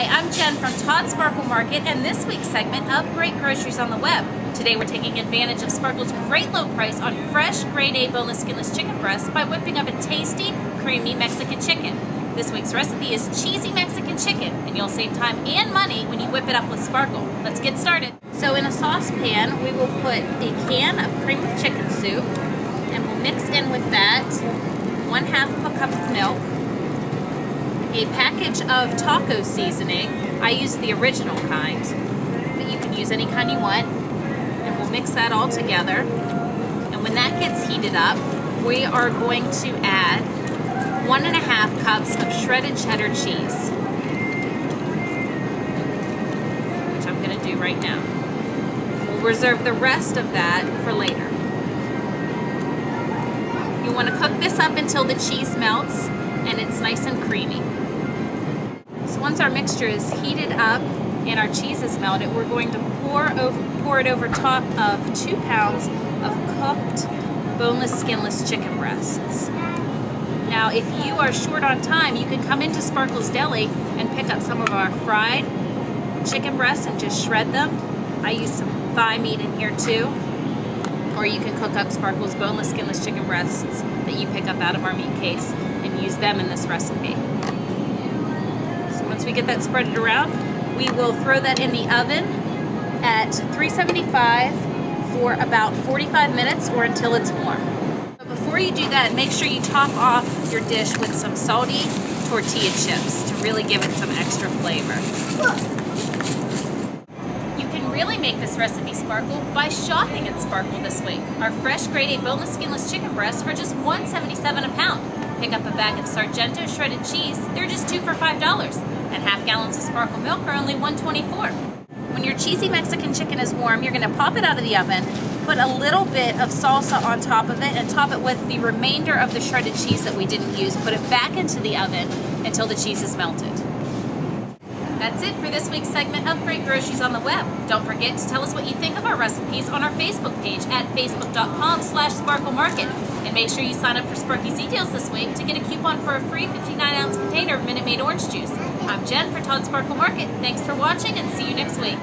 Hi, I'm Jen from Todd Sparkle Market and this week's segment of Great Groceries on the Web. Today we're taking advantage of Sparkle's great low price on fresh, grade A boneless skinless chicken breasts by whipping up a tasty, creamy Mexican chicken. This week's recipe is cheesy Mexican chicken and you'll save time and money when you whip it up with Sparkle. Let's get started. So in a saucepan we will put a can of cream of chicken soup and we'll mix in with that one half of a cup of milk a package of taco seasoning. I use the original kind, but you can use any kind you want. And we'll mix that all together. And when that gets heated up, we are going to add one and a half cups of shredded cheddar cheese, which I'm going to do right now. We'll reserve the rest of that for later. You want to cook this up until the cheese melts and it's nice and creamy. So once our mixture is heated up and our cheese is melted, we're going to pour, over, pour it over top of two pounds of cooked boneless, skinless chicken breasts. Now, if you are short on time, you can come into Sparkle's Deli and pick up some of our fried chicken breasts and just shred them. I use some thigh meat in here too. Or you can cook up Sparkle's boneless, skinless chicken breasts that you pick up out of our meat case use them in this recipe. So once we get that spreaded around, we will throw that in the oven at 375 for about 45 minutes or until it's warm. But before you do that, make sure you top off your dish with some salty tortilla chips to really give it some extra flavor. You can really make this recipe sparkle by shopping at Sparkle this week. Our fresh grade A boneless skinless chicken breasts are just $1.77 a pound. Pick up a bag of Sargento shredded cheese, they're just two for $5. And half gallons of sparkle milk are only $1.24. When your cheesy Mexican chicken is warm, you're gonna pop it out of the oven, put a little bit of salsa on top of it, and top it with the remainder of the shredded cheese that we didn't use. Put it back into the oven until the cheese is melted. That's it for this week's segment of Great Groceries on the Web. Don't forget to tell us what you think of our recipes on our Facebook page at facebook.com slash sparklemarket. And make sure you sign up for Sparky Deals this week to get a coupon for a free 59-ounce container of Minute Maid orange juice. I'm Jen for Todd Sparkle Market. Thanks for watching and see you next week.